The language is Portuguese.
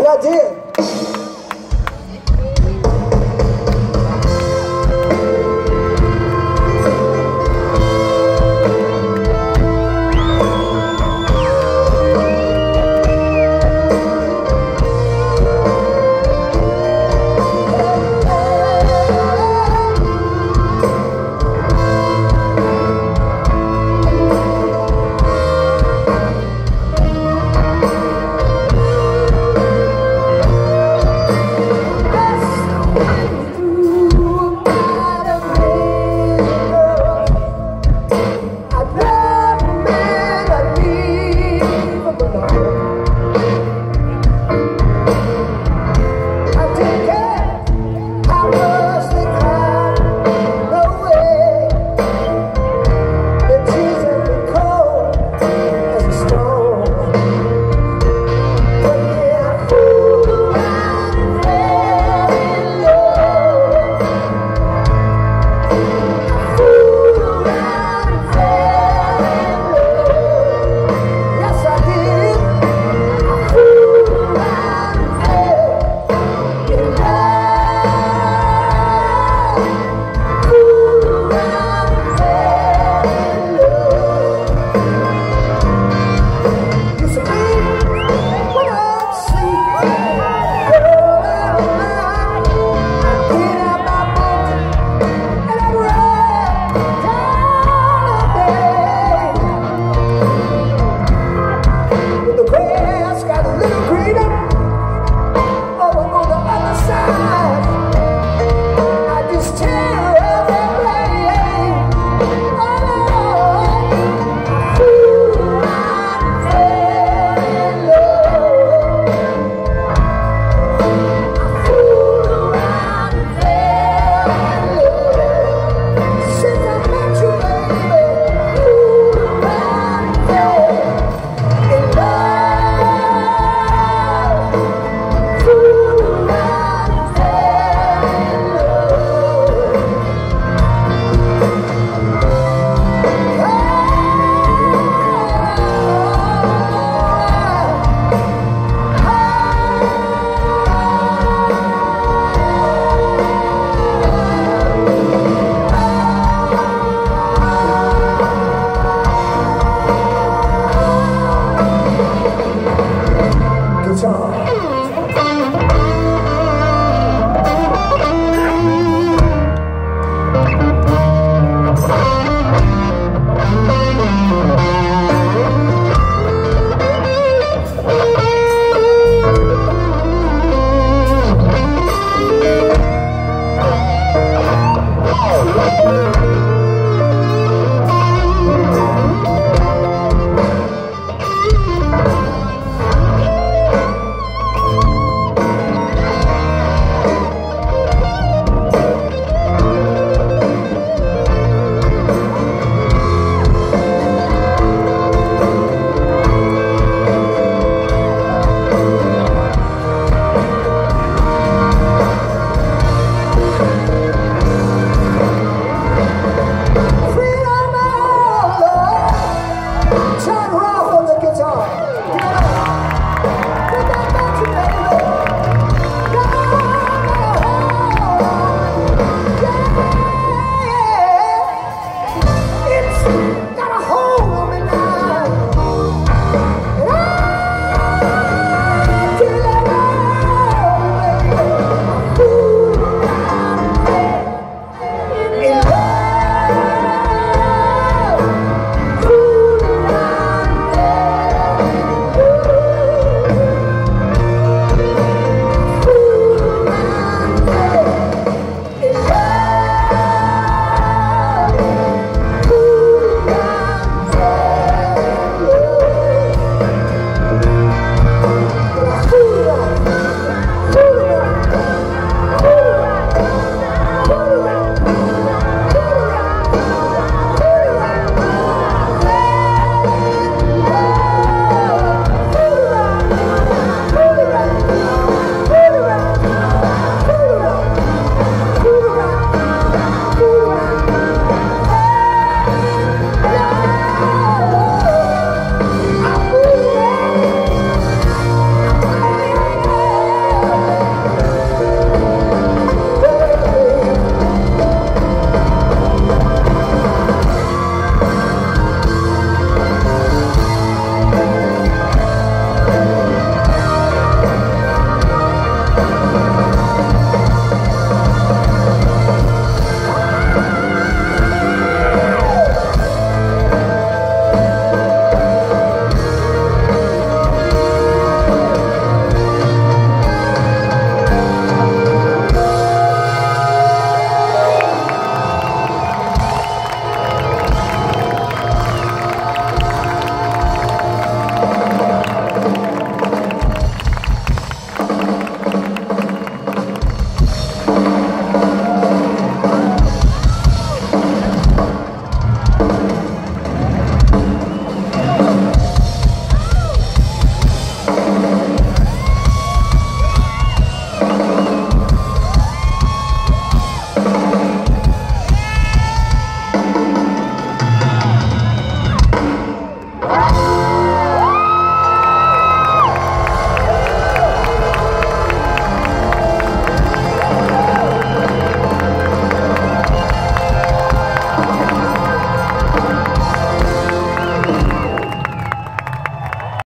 And I did.